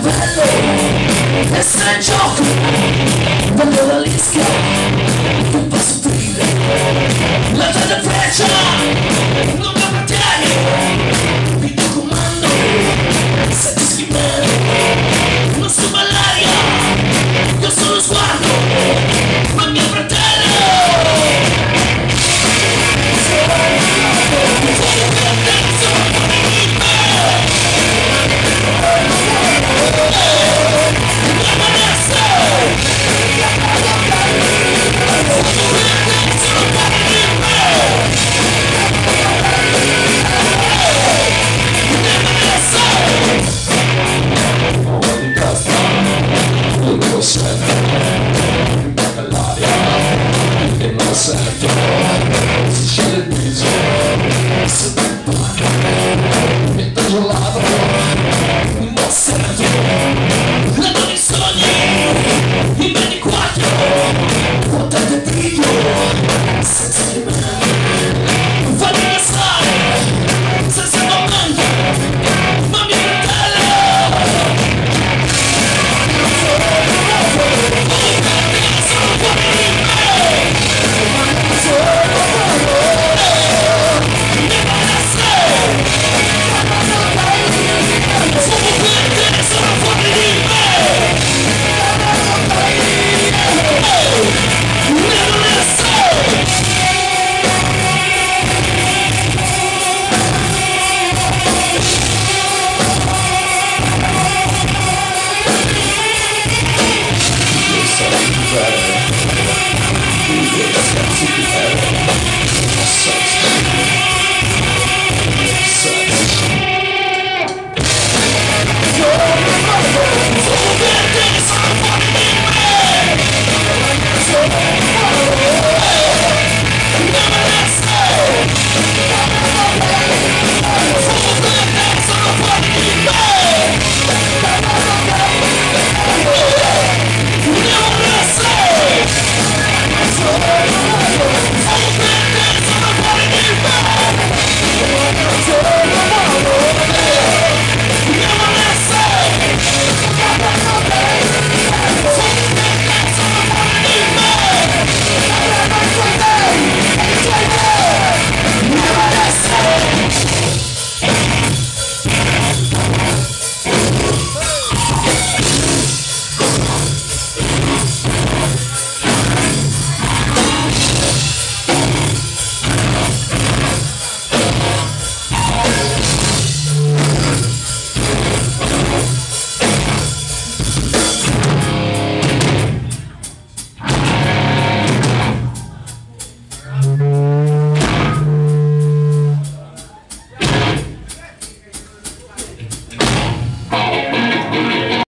bello, essere in gioco, voglio